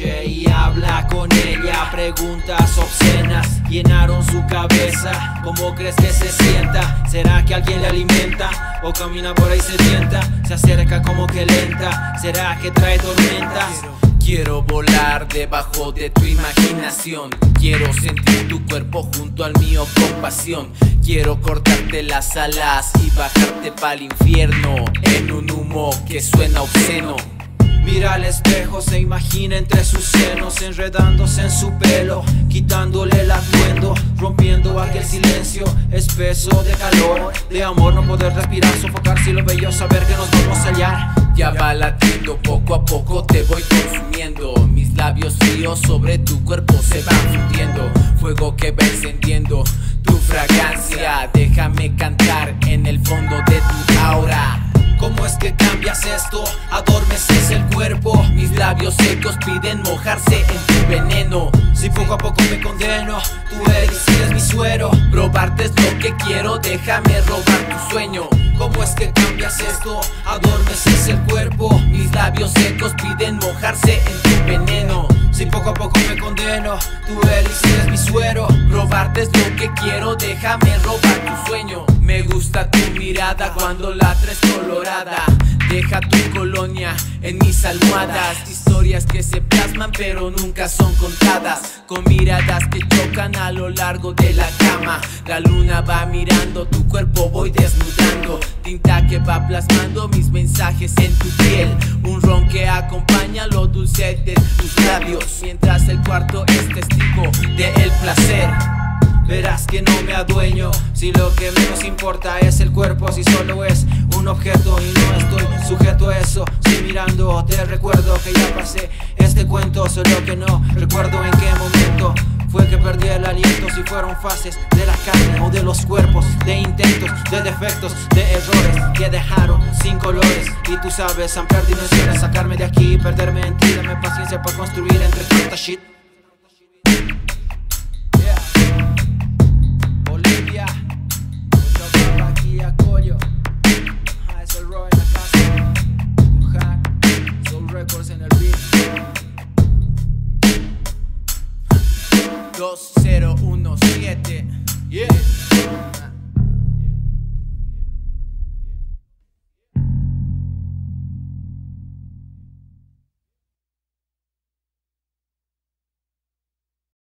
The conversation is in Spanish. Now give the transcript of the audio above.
y habla con ella. Preguntas obscenas llenaron su cabeza. ¿Cómo crees que se sienta? ¿Será que alguien le alimenta? ¿O camina por ahí sedienta? Se acerca como que lenta. ¿Será que trae tormenta? Quiero volar debajo de tu imaginación. Quiero sentir tu cuerpo junto al mío con pasión. Quiero cortarte las alas y bajarte pa'l infierno en un humo que suena obsceno. Mira al espejo, se imagina entre sus senos, enredándose en su pelo, quitándole el atuendo, rompiendo aquel silencio espeso de calor, de amor, no poder respirar, sofocar si lo bello saber que nos vamos a hallar. Ya va latiendo, poco a poco te voy consumiendo. Mis labios fríos sobre tu cuerpo se van fundiendo. Fuego que va encendiendo tu fragancia. Déjame cantar en el fondo de tu aura. ¿Cómo es que cambias esto? Mis labios secos piden mojarse en tu veneno. Si poco a poco me condeno, tú eres mi suero. Probarte es lo que quiero, déjame robar tu sueño. ¿Cómo es que cambias esto? Adormeces el cuerpo. Mis labios secos piden mojarse en tu veneno. Si poco a poco me condeno, tú eres mi suero. Probarte es lo que quiero, déjame robar tu sueño. Me gusta tu mirada cuando la traes colorada. Deja tu colonia en mis almohadas. Historias que se plasman pero nunca son contadas. Con miradas que chocan a lo largo de la cama. La luna va mirando, tu cuerpo voy desnudando. Tinta que va plasmando mis mensajes en tu piel. Un ron que acompaña lo dulce de tus labios. Mientras el cuarto es testigo de el placer. Verás que no me adueño Si lo que menos importa es el cuerpo Si solo es un objeto y no estoy sujeto a eso. Si mirando te recuerdo que ya pasé este cuento Solo que no recuerdo en qué momento fue que perdí el aliento Si fueron fases de la carne o de los cuerpos De intentos, de defectos, de errores Que dejaron sin colores. Y tú sabes, han perdido en sacarme de aquí Perderme en ti, dame paciencia para construir entre tanta shit